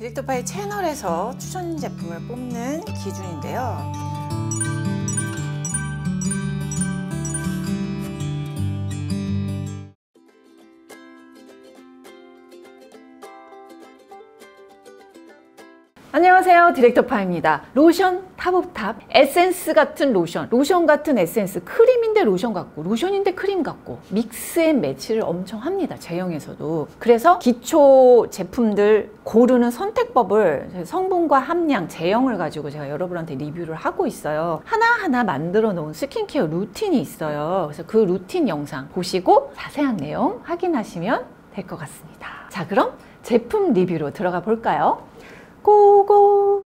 디렉터파이 채널에서 추천 제품을 뽑는 기준인데요. 디렉터파입니다. 로션 top of top 에센스 같은 로션. 로션 같은 에센스 크림인데 로션 같고 로션인데 크림 같고. mix and match를 엄청 합니다 제형에서도. 그래서 기초 제품들 고르는 선택법을 성분과 함량 제형을 가지고 제가 여러분한테 리뷰를 하고 있어요. 하나하나 만들어 놓은 스킨케어 루틴이 있어요. 그래서 그 루틴 영상 보시고 자세한 내용 확인하시면 될 것 같습니다. 자 그럼 제품 리뷰로 들어가 볼까요? go go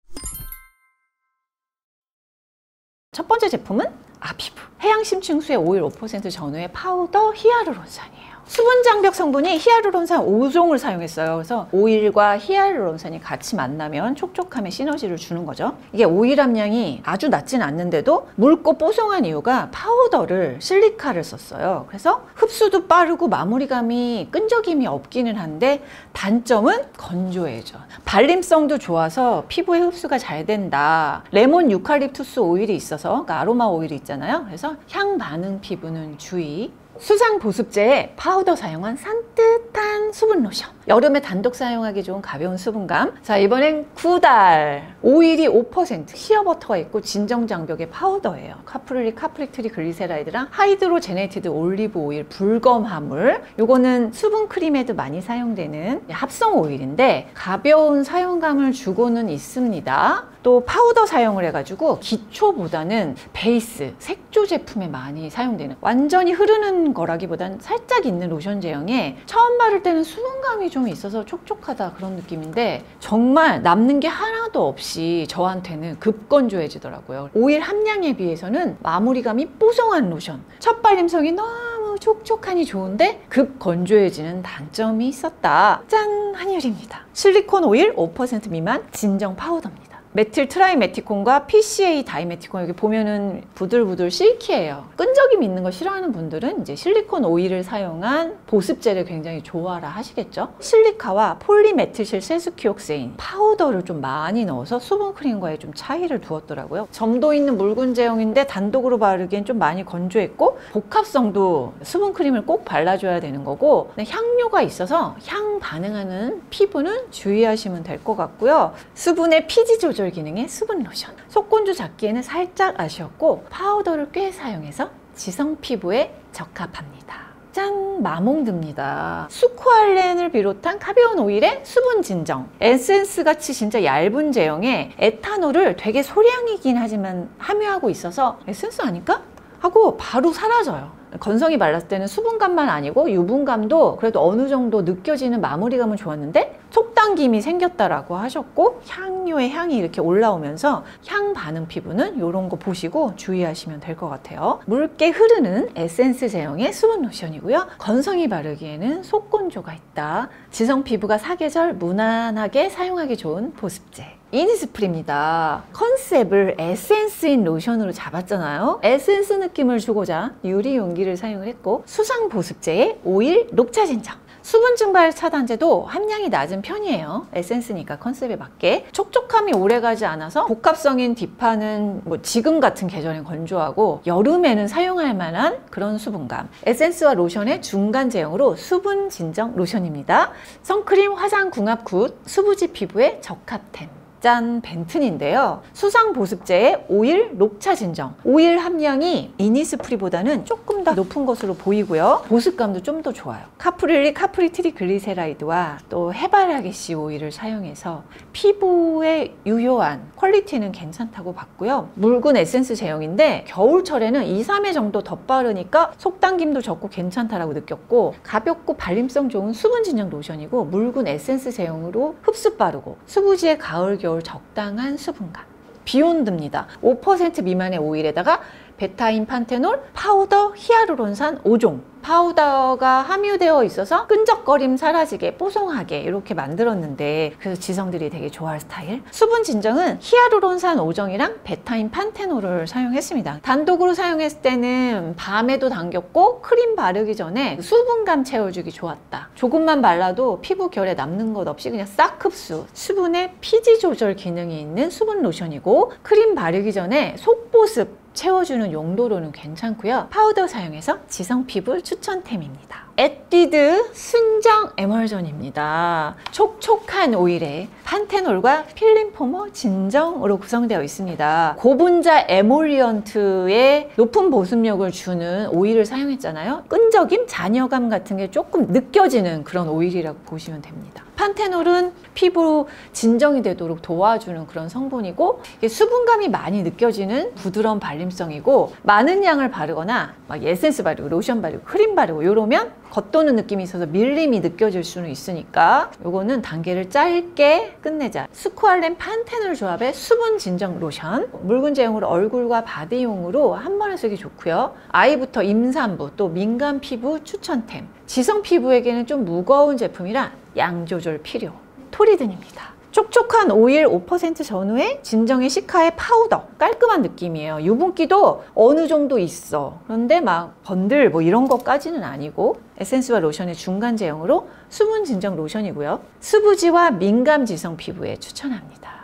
첫 번째 제품은 아피부. 해양심층수의 오일 5% 전후의 파우더 히아루론산이에요 수분 장벽 성분이 히아루론산 5종을 사용했어요. 그래서 오일과 히아루론산이 같이 만나면 촉촉함의 시너지를 주는 거죠. 이게 오일 함량이 아주 낮진 않는데도 묽고 뽀송한 이유가 파우더를 실리카를 썼어요. 그래서 흡수도 빠르고 마무리감이 끈적임이 없기는 한데 단점은 건조해져. 발림성도 좋아서 피부에 흡수가 잘 된다. 레몬 유칼립투스 오일이 있어서 그러니까 아로마 오일이 있잖아요. 그래서 향 반응 피부는 주의. 수상 보습제에 파우더 사용한 산뜻한 수분 로션. 여름에 단독 사용하기 좋은 가벼운 수분감. 자 이번엔 구달. 오일이 5% 시어버터가 있고 진정장벽의 파우더예요. caprylic capric triglyceride랑 hydrogenated olive oil 불검화물 요거는 수분 크림에도 많이 사용되는 합성 오일인데 가벼운 사용감을 주고는 있습니다 또 파우더 사용을 해가지고 기초보다는 베이스, 색조 제품에 많이 사용되는 완전히 흐르는 거라기보다는 살짝 있는 로션 제형에 처음 바를 때는 수분감이 좀 있어서 촉촉하다 그런 느낌인데 정말 남는 게 하나도 없이 저한테는 급건조해지더라고요. 오일 함량에 비해서는 마무리감이 뽀송한 로션. 첫 발림성이 너무 촉촉하니 좋은데 급건조해지는 단점이 있었다. 짠! 한율입니다. 실리콘 오일 5% 미만 진정 파우더입니다. 메틸 트라이메티콘과 PCA 다이메티콘 여기 보면은 부들부들 silky예요. 끈적임 있는 거 싫어하는 분들은 이제 실리콘 오일을 사용한 보습제를 굉장히 좋아라 하시겠죠. 실리카와 polymethylsilsesquioxane 파우더를 좀 많이 넣어서 수분 크림과의 좀 차이를 두었더라고요. 점도 있는 묽은 제형인데 단독으로 바르기엔 좀 많이 건조했고 복합성도 수분 크림을 꼭 발라줘야 되는 거고 향료가 있어서 향 반응하는 피부는 주의하시면 될 것 같고요. 수분의 피지 조절 조절 기능의 수분 로션 속건조 잡기에는 살짝 아쉬웠고 파우더를 꽤 사용해서 지성 피부에 적합합니다 짠! 마몽드입니다. 스쿠알렌을 비롯한 가벼운 오일의 수분 진정. 에센스 같이 진짜 얇은 제형에 에탄올을 되게 소량이긴 하지만 함유하고 있어서 에센스 아닐까? 하고 바로 사라져요. 건성이 발랐을 때는 수분감만 아니고 유분감도 그래도 어느 정도 느껴지는 마무리감은 좋았는데 속당김이 생겼다라고 하셨고 향료의 향이 이렇게 올라오면서 향 반응 피부는 이런 거 보시고 주의하시면 될 것 같아요. 묽게 흐르는 에센스 제형의 수분 로션이고요. 건성이 바르기에는 속건조가 있다. 지성 피부가 사계절 무난하게 사용하기 좋은 보습제. 이니스프리입니다. 컨셉을 에센스인 로션으로 잡았잖아요. 에센스 느낌을 주고자 유리 용기를 사용을 했고 수상 보습제에 오일 녹차 진정 수분 증발 차단제도 함량이 낮은 편이에요. 에센스니까 컨셉에 맞게. 촉촉함이 오래가지 않아서 복합성인 디파는 뭐 지금 같은 계절엔 건조하고 여름에는 사용할 만한 그런 수분감. 에센스와 로션의 중간 제형으로 수분 진정 로션입니다. 선크림 화장 궁합 good 수부지 피부에 적합템. 짠 벤튼인데요. 수상 보습제의 오일 녹차 진정. 오일 함량이 이니스프리보다는 조금 더 높은 것으로 보이고요. 보습감도 좀 더 좋아요. caprylic capric triglyceride와 또 해바라기씨 오일을 사용해서 피부에 유효한 quality는 괜찮다고 봤고요. 묽은 에센스 제형인데 겨울철에는 2, 3회 정도 덧바르니까 속당김도 적고 괜찮다라고 느꼈고 가볍고 발림성 좋은 수분 진정 로션이고 묽은 에센스 제형으로 흡수 빠르고 수부지의 가을 겨울 적당한 수분감 비욘드입니다. 5% 미만의 오일에다가 베타인 판테놀, 파우더, 히아루론산 5종. 파우더가 함유되어 있어서 끈적거림 사라지게 뽀송하게 이렇게 만들었는데 그래서 지성들이 되게 좋아할 스타일? 수분 진정은 히아루론산 5종이랑 베타인 판테놀을 사용했습니다. 단독으로 사용했을 때는 밤에도 당겼고 크림 바르기 전에 수분감 채워주기 좋았다. 조금만 발라도 피부 결에 남는 것 없이 그냥 싹 흡수. 수분의 피지 조절 기능이 있는 수분 로션이고 크림 바르기 전에 속보습 채워주는 용도로는 괜찮고요. 파우더 사용해서 지성 피부 추천템입니다. 에뛰드 순정 에멀전입니다. 촉촉한 오일에 panthenol과 film former 진정으로 구성되어 있습니다. 고분자 emollient의 높은 보습력을 주는 오일을 사용했잖아요. 끈적임, 잔여감 같은 게 조금 느껴지는 그런 오일이라고 보시면 됩니다. panthenol은 피부 진정이 되도록 도와주는 그런 성분이고 수분감이 많이 느껴지는 부드러운 발림성이고 많은 양을 바르거나 막 에센스 바르고 로션 바르고 크림 바르고 이러면 겉도는 느낌이 있어서 밀림이 느껴질 수는 있으니까 이거는 단계를 짧게 끝내자 스쿠알렌 판테놀 조합의 수분 진정 로션 묽은 제형으로 얼굴과 바디용으로 한 번에 쓰기 좋고요 아이부터 임산부 또 민감 피부 추천템 지성 피부에게는 좀 무거운 제품이라 양 조절 필요. 토리든입니다. 촉촉한 오일 5% 전후에 진정의 cica의 파우더 깔끔한 느낌이에요. 유분기도 어느 정도 있어. 그런데 막 번들 뭐 이런 것까지는 아니고 에센스와 로션의 중간 제형으로 수분 진정 로션이고요. 수부지와 민감 지성 피부에 추천합니다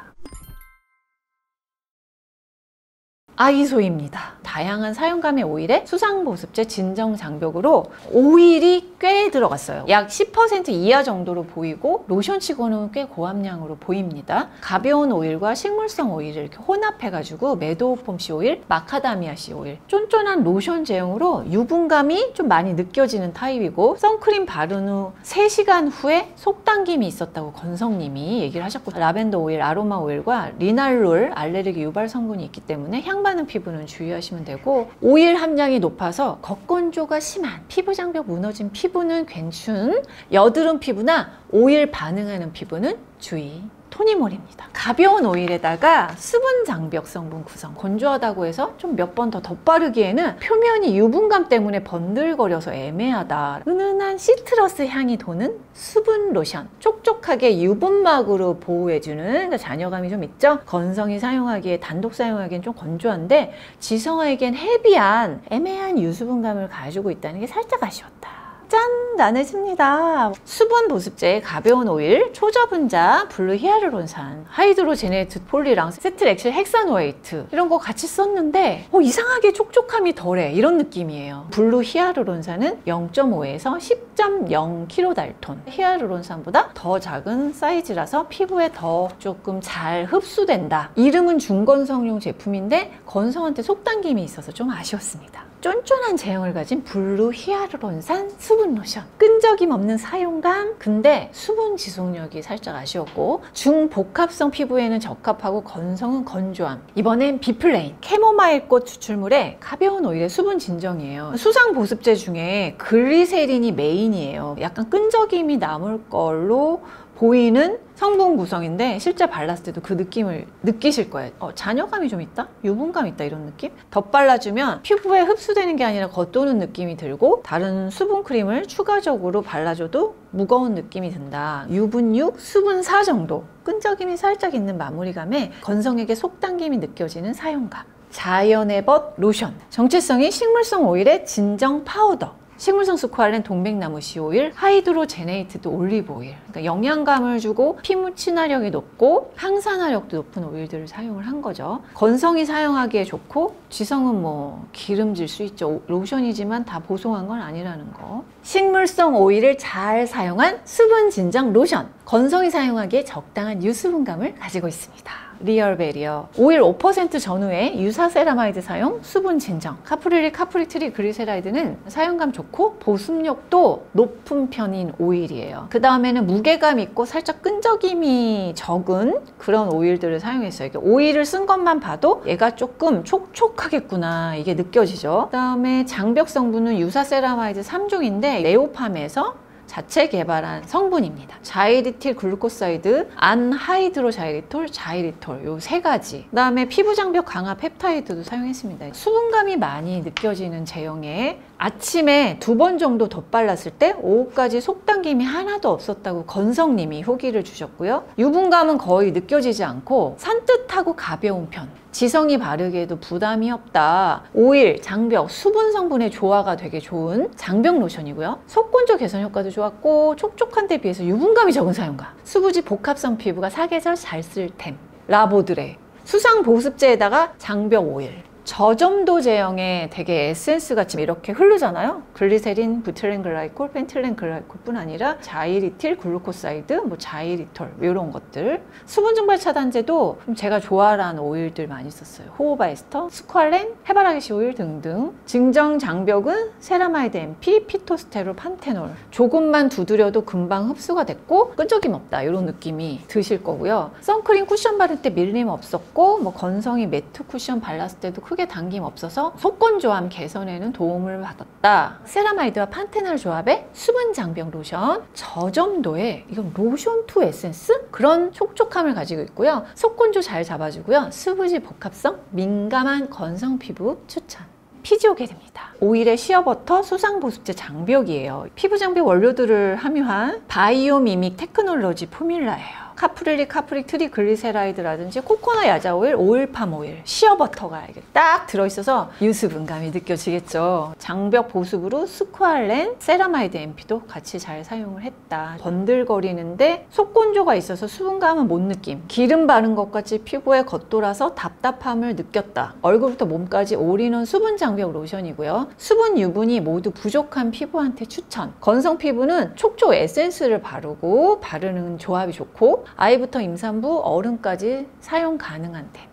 아이소이입니다. 다양한 사용감의 오일에 수상보습제 진정 장벽으로 오일이 꽤 들어갔어요. 약 10% 이하 정도로 보이고 로션치고는 꽤 고함량으로 보입니다. 가벼운 오일과 식물성 오일을 이렇게 혼합해가지고 meadowfoam씨 오일, 마카다미아씨 오일 쫀쫀한 로션 제형으로 유분감이 좀 많이 느껴지는 타입이고 선크림 바른 후 3시간 후에 속당김이 있었다고 건성님이 얘기를 하셨고 라벤더 오일, 아로마 오일과 리날롤 알레르기 유발 성분이 있기 때문에 향 민감 피부는 주의하시면 되고 오일 함량이 높아서 겉건조가 심한 피부 장벽 무너진 피부는 괜춘 여드름 피부나 오일 반응하는 피부는 주의 토니몰입니다. 가벼운 오일에다가 수분 장벽 성분 구성 건조하다고 해서 좀 몇 번 더 덧바르기에는 표면이 유분감 때문에 번들거려서 애매하다. 은은한 시트러스 향이 도는 수분 로션 촉촉하게 유분막으로 보호해주는 그러니까 잔여감이 좀 있죠. 건성이 사용하기에 단독 사용하기엔 좀 건조한데 지성아에겐 헤비한 애매한 유수분감을 가지고 있다는 게 살짝 아쉬웠다. 짠! 나눠집니다. 수분 보습제 가벼운 오일, 초저분자, 블루 히아루론산, hydrogenated poly랑 cetyl ethylhexanoate 이런 거 같이 썼는데 어, 이상하게 촉촉함이 덜해 이런 느낌이에요. 블루 히아루론산은 0.5에서 10.0kg 달톤 히아루론산보다 더 작은 사이즈라서 피부에 더 조금 잘 흡수된다. 이름은 중건성용 제품인데 건성한테 속당김이 있어서 좀 아쉬웠습니다. 쫀쫀한 제형을 가진 블루 히아루론산 수분 로션. 끈적임 없는 사용감 근데 수분 지속력이 살짝 아쉬웠고 중복합성 피부에는 적합하고 건성은 건조함. 이번엔 비플레인 캐모마일꽃 추출물에 가벼운 오일의 수분 진정이에요. 수상 보습제 중에 글리세린이 메인이에요. 약간 끈적임이 남을 걸로 보이는 성분 구성인데 실제 발랐을 때도 그 느낌을 느끼실 거예요. 어, 잔여감이 좀 있다? 유분감 있다? 이런 느낌? 덧발라주면 피부에 흡수되는 게 아니라 겉도는 느낌이 들고 다른 수분 크림을 추가적으로 발라줘도 무거운 느낌이 든다. 유분 6, 수분 4 정도. 끈적임이 살짝 있는 마무리감에 건성에게 속당김이 느껴지는 사용감. 자연의 벗 로션. 정체성이 식물성 오일의 진정 파우더. 식물성 스쿠알렌 동백나무 씨오일, hydrogenated 올리브 오일. 그러니까 영양감을 주고 피부 친화력이 높고 항산화력도 높은 오일들을 사용을 한 거죠. 건성이 사용하기에 좋고 지성은 뭐 기름질 수 있죠. 로션이지만 다 보송한 건 아니라는 거. 식물성 오일을 잘 사용한 수분 진정 로션. 건성이 사용하기에 적당한 유수분감을 가지고 있습니다. 리얼 베리어. 오일 5% 전후에 유사 세라마이드 사용 수분 진정. caprylic capric triglyceride는 사용감 좋고 보습력도 높은 편인 오일이에요. 그 다음에는 무게감 있고 살짝 끈적임이 적은 그런 오일들을 사용했어요. 오일을 쓴 것만 봐도 얘가 조금 촉촉하겠구나. 이게 느껴지죠? 그 다음에 장벽 성분은 유사 세라마이드 3종인데 네오팜에서 자체 개발한 성분입니다. xylityl glucoside, anhydroxylitol, xylitol 요 세 가지. 그다음에 피부 장벽 강화 펩타이드도 사용했습니다. 수분감이 많이 느껴지는 제형에 아침에 두 번 정도 덧발랐을 때 오후까지 속당김이 하나도 없었다고 건성님이 후기를 주셨고요. 유분감은 거의 느껴지지 않고 산뜻하고 가벼운 편. 지성이 바르기에도 부담이 없다. 오일, 장벽, 수분 성분의 조화가 되게 좋은 장벽 로션이고요. 속건조 개선 효과도 좋았고 촉촉한 데 비해서 유분감이 적은 사용감. 수부지 복합성 피부가 사계절 잘 쓸 템. 라보드레. 수상 보습제에다가 장벽 오일. 저점도 제형에 되게 에센스 같이 이렇게 흐르잖아요. 글리세린, butylene glycol, pentylene glycol뿐 아니라 xylityl, glucoside, 뭐 xylitol 이런 것들. 수분 증발 차단제도 좀 제가 좋아하는 오일들 많이 썼어요. jojoba ester, squalene, 해바라기씨 오일 등등. 진정 장벽은 세라마이드 MP, phytosterol, panthenol. 조금만 두드려도 금방 흡수가 됐고 끈적임 없다 이런 느낌이 드실 거고요. 선크림 쿠션 바를 때 밀림 없었고 뭐 건성이 matte 쿠션 발랐을 때도 크게 당김 없어서 속건조함 개선에는 도움을 받았다. 세라마이드와 판테놀 조합의 수분 장벽 로션 저점도의 이건 로션 to 에센스 그런 촉촉함을 가지고 있고요. 속건조 잘 잡아주고요. 수부지 복합성 민감한 건성 피부 추천. 피지오겔입니다. 오일의 시어버터 수상 보습제 장벽이에요. 피부 장벽 원료들을 함유한 biomimic technology formula예요. caprylic, capric triglyceride라든지 코코넛 야자 오일, 오일팜 오일, 시어버터가 이게 딱 들어있어서 유수분감이 느껴지겠죠. 장벽 보습으로 스쿠알렌, 세라마이드 NP도 같이 잘 사용을 했다. 번들거리는데 속건조가 있어서 수분감은 못 느낌. 기름 바른 것 같이 피부에 겉돌아서 답답함을 느꼈다. 얼굴부터 몸까지 올인원 수분 장벽 로션이고요. 수분 유분이 모두 부족한 피부한테 추천. 건성 피부는 촉촉 에센스를 바르고 바르는 조합이 좋고 아이부터 임산부, 어른까지 사용 가능한 템.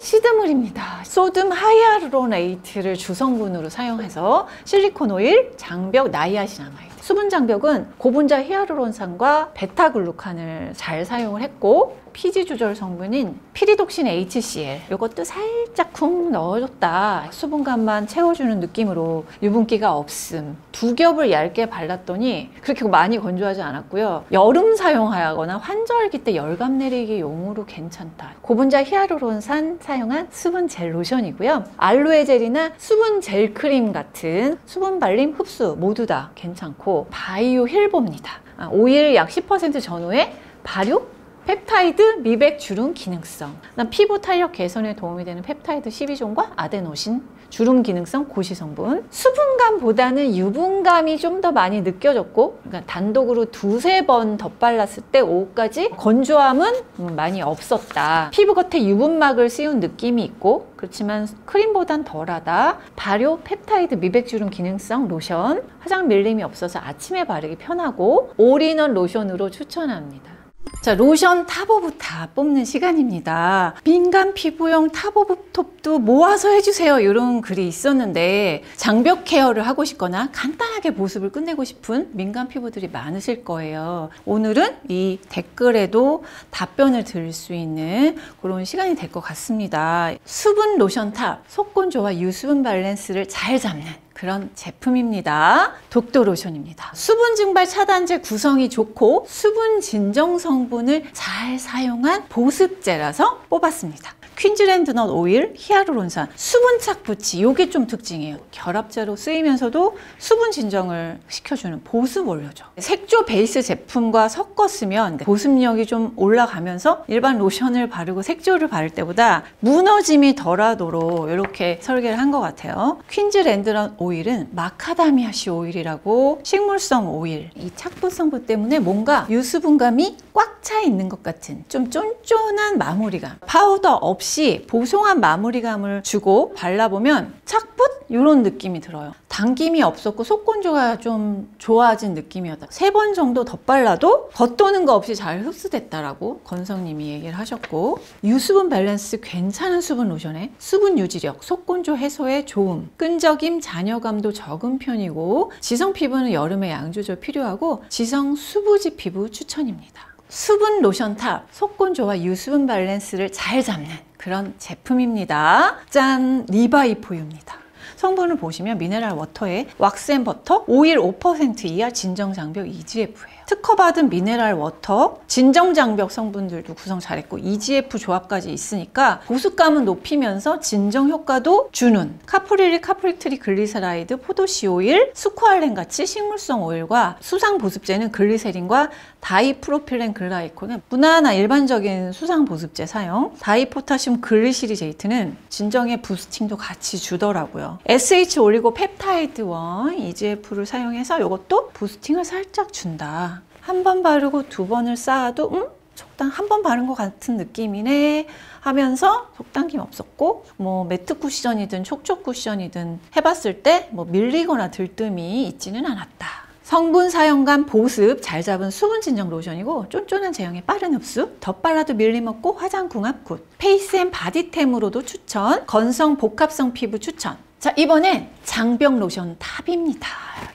시드물입니다. sodium hyaluronate를 주성분으로 사용해서 실리콘 오일, 장벽, niacinamide. 수분 장벽은 고분자 히알루론산과 베타글루칸을 잘 사용을 했고 피지 조절 성분인 pyridoxine HCl 이것도 살짝쿵 넣어줬다. 수분감만 채워주는 느낌으로 유분기가 없음. 두 겹을 얇게 발랐더니 그렇게 많이 건조하지 않았고요. 여름 사용하거나 환절기 때 열감 내리기 용으로 괜찮다. 고분자 히알루론산 사용한 수분 젤 로션이고요. 알로에 젤이나 수분 젤 크림 같은 수분 발림 흡수 모두 다 괜찮고 바이오힐보입니다. 아, 오일 약 10% 전후에 발효 펩타이드 미백 주름 기능성. 피부 탄력 개선에 도움이 되는 펩타이드 12종과 아데노신 주름 기능성 고시 성분. 수분감보다는 유분감이 좀 더 많이 느껴졌고 그러니까 단독으로 두세 번 덧발랐을 때 오후까지 건조함은 많이 없었다. 피부 겉에 유분막을 씌운 느낌이 있고 그렇지만 크림보단 덜하다. 발효 펩타이드 미백 주름 기능성 로션. 화장 밀림이 없어서 아침에 바르기 편하고 올인원 로션으로 추천합니다 자, 로션 top of top 뽑는 시간입니다. 민감 피부용 top of top도 모아서 해주세요. 이런 글이 있었는데 장벽 케어를 하고 싶거나 간단하게 보습을 끝내고 싶은 민감 피부들이 많으실 거예요. 오늘은 이 댓글에도 답변을 드릴 수 있는 그런 시간이 될 것 같습니다. 수분 로션 top, 속건조와 유수분 밸런스를 잘 잡는 그런 제품입니다. 독도 로션입니다. 수분 증발 차단제 구성이 좋고 수분 진정 성분을 잘 사용한 보습제라서 뽑았습니다. Queensland nut 오일, 히알루론산, 수분 착붙이 이게 좀 특징이에요. 결합제로 쓰이면서도 수분 진정을 시켜주는 보습 원료죠. 색조 베이스 제품과 섞어 쓰면 보습력이 좀 올라가면서 일반 로션을 바르고 색조를 바를 때보다 무너짐이 덜하도록 이렇게 설계를 한 것 같아요. Queensland nut 오일은 마카다미아씨 오일이라고 식물성 오일. 이 착붙 성분 때문에 뭔가 유수분감이 꽉 차 있는 것 같은 좀 쫀쫀한 마무리감. 파우더 없이 보송한 마무리감을 주고 발라보면 착붙 이런 느낌이 들어요. 당김이 없었고 속건조가 좀 좋아진 느낌이었다. 세 번 정도 덧발라도 겉도는 거 없이 잘 흡수됐다라고 건성님이 얘기를 하셨고 유수분 밸런스 괜찮은 수분 로션에 수분 유지력, 속건조 해소에 좋음, 끈적임, 잔여감도 적은 편이고 지성 피부는 여름에 양 조절 필요하고 지성 수부지 피부 추천입니다. 수분 로션 top, 속건조와 유수분 밸런스를 잘 잡는 그런 제품입니다. 짠! 리바이포유입니다. 성분을 보시면 미네랄 워터에 왁스 and 버터, 오일 5% 이하 진정장벽 EGF예요. 특허받은 미네랄 워터, 진정 장벽 성분들도 구성 잘했고 EGF 조합까지 있으니까 보습감은 높이면서 진정 효과도 주는 caprylic capric triglyceride, 포도씨 오일, 스쿠알렌 같이 식물성 오일과 수상 보습제는 글리세린과 dipropylene glycol은 무난한 일반적인 수상 보습제 사용, dipotassium glycyrrhizate는 진정의 boosting도 같이 주더라고요. SH oligopeptide one EGF를 사용해서 이것도 boosting을 살짝 준다. 한 번 바르고 두 번을 쌓아도 음? 적당 한 번 바른 것 같은 느낌이네 하면서 속당김 없었고 뭐 매트 쿠션이든 촉촉 쿠션이든 해봤을 때 뭐 밀리거나 들뜸이 있지는 않았다. 성분 사용감 보습 잘 잡은 수분 진정 로션이고 쫀쫀한 제형의 빠른 흡수 덧발라도 밀림 없고 화장 궁합 good face and body템으로도 추천 건성 복합성 피부 추천 자 이번엔 장벽 로션 top입니다.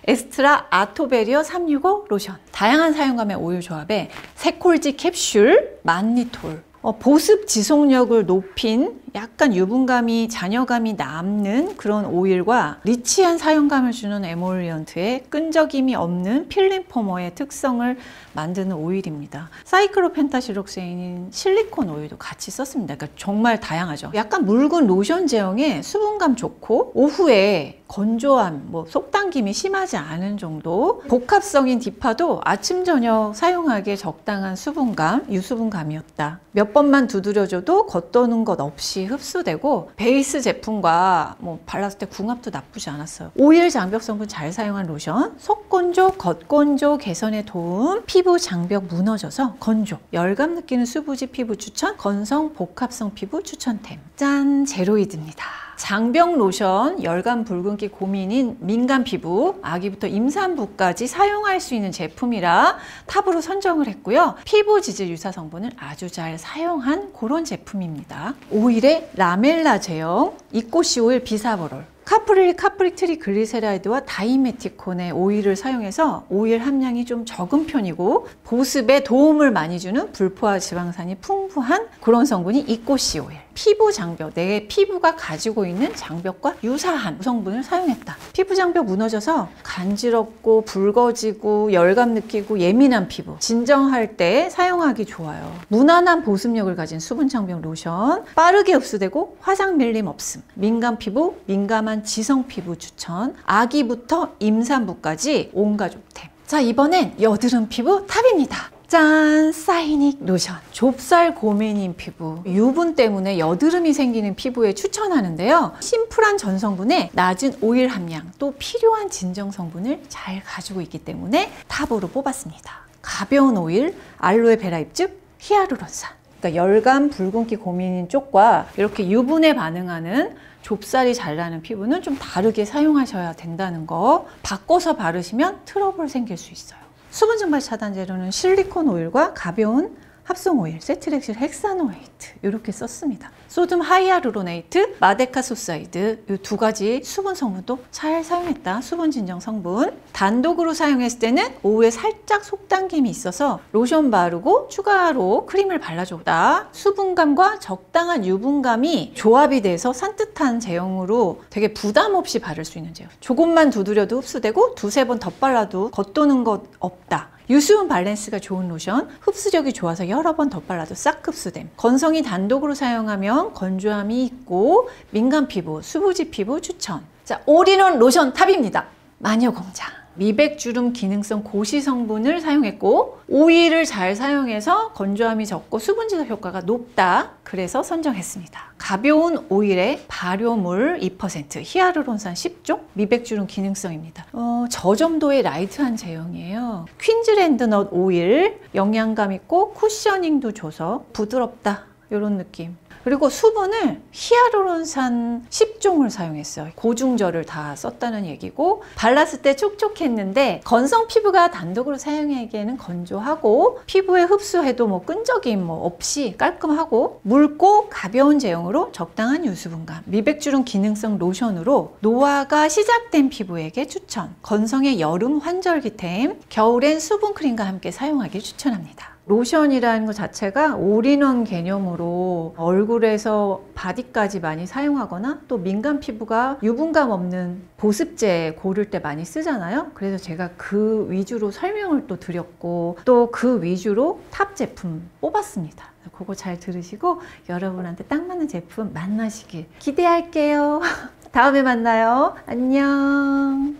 에스트라 아토베리어 365 로션. 다양한 사용감의 오일 조합에 세콜지 캡슐 만니톨. 어, 보습 지속력을 높인 약간 유분감이 잔여감이 남는 그런 오일과 rich한 사용감을 주는 emollient의 끈적임이 없는 film former의 특성을 만드는 오일입니다. cyclopentasiloxane인 실리콘 오일도 같이 썼습니다. 그러니까 정말 다양하죠. 약간 묽은 로션 제형에 수분감 좋고 오후에 건조함, 뭐 속당김이 심하지 않은 정도 복합성인 디파도 아침 저녁 사용하기에 적당한 수분감, 유수분감이었다. 몇 번만 두드려줘도 겉도는 것 없이 흡수되고 베이스 제품과 뭐 발랐을 때 궁합도 나쁘지 않았어요. 오일 장벽 성분 잘 사용한 로션, 속건조, 겉건조 개선에 도움, 피부 장벽 무너져서 건조, 열감 느끼는 수부지 피부 추천, 건성 복합성 피부 추천템. 짠, 제로이드입니다. 장벽 로션, 열감 붉은기 고민인 민감 피부, 아기부터 임산부까지 사용할 수 있는 제품이라 top으로 선정을 했고요. 피부 지질 유사 성분을 아주 잘 사용한 그런 제품입니다. 오일의 lamella 제형, 잇꽃씨 오일 bisabolol, caprylic capric triglyceride와 dimethicone의 오일을 사용해서 오일 함량이 좀 적은 편이고 보습에 도움을 많이 주는 불포화 지방산이 풍부한 그런 성분이 잇꽃씨 오일. 피부 장벽, 내 피부가 가지고 있는 장벽과 유사한 성분을 사용했다. 피부 장벽 무너져서 간지럽고 붉어지고 열감 느끼고 예민한 피부 진정할 때 사용하기 좋아요. 무난한 보습력을 가진 수분 장벽 로션 빠르게 흡수되고 화장 밀림 없음 민감 피부 민감한 지성 피부 추천 아기부터 임산부까지 온 가족템 자 이번엔 여드름 피부 top입니다. 짠! 사이닉 로션. 좁쌀 고민인 피부. 유분 때문에 여드름이 생기는 피부에 추천하는데요. 심플한 전성분에 낮은 오일 함량, 또 필요한 진정 성분을 잘 가지고 있기 때문에 top으로 뽑았습니다. 가벼운 오일, 알로에 베라 잎즙, 히아루론산. 그러니까 열감, 붉은기 고민인 쪽과 이렇게 유분에 반응하는 좁쌀이 잘 나는 피부는 좀 다르게 사용하셔야 된다는 거 바꿔서 바르시면 트러블 생길 수 있어요. 수분 증발 차단 재료는 실리콘 오일과 가벼운 합성 오일, cetyl ethylhexanoate 이렇게 썼습니다. sodium hyaluronate, madecassoside 이 두 가지 수분 성분도 잘 사용했다. 수분 진정 성분. 단독으로 사용했을 때는 오후에 살짝 속당김이 있어서 로션 바르고 추가로 크림을 발라줬다. 수분감과 적당한 유분감이 조합이 돼서 산뜻한 제형으로 되게 부담 없이 바를 수 있는 제형. 조금만 두드려도 흡수되고 두세 번 덧발라도 겉도는 것 없다. 유수분 밸런스가 좋은 로션, 흡수력이 좋아서 여러 번 덧발라도 싹 흡수됨. 건성이 단독으로 사용하면 건조함이 있고 민감 피부, 수부지 피부 추천. 자, 올인원 로션 top입니다. 마녀 공장. 미백주름 기능성 고시 성분을 사용했고 오일을 잘 사용해서 건조함이 적고 수분 지속 효과가 높다. 그래서 선정했습니다. 가벼운 오일에 발효물 2%, 히아루론산 10종, 미백주름 기능성입니다. 어, 저점도의 light한 제형이에요. Queensland nut 오일, 영양감 있고 cushioning도 줘서 부드럽다. 이런 느낌. 그리고 수분을 히아루론산 10종을 사용했어요. 고중저를 다 썼다는 얘기고 발랐을 때 촉촉했는데 건성 피부가 단독으로 사용하기에는 건조하고 피부에 흡수해도 뭐 끈적임 뭐 없이 깔끔하고 묽고 가벼운 제형으로 적당한 유수분감 미백주름 기능성 로션으로 노화가 시작된 피부에게 추천 건성의 여름 환절기템 겨울엔 수분크림과 함께 사용하길 추천합니다. 로션이라는 것 자체가 올인원 개념으로 얼굴에서 바디까지 많이 사용하거나 또 민감 피부가 유분감 없는 보습제 고를 때 많이 쓰잖아요. 그래서 제가 그 위주로 설명을 또 드렸고 또 그 위주로 top 제품 뽑았습니다. 그거 잘 들으시고 여러분한테 딱 맞는 제품 만나시길 기대할게요. 다음에 만나요. 안녕.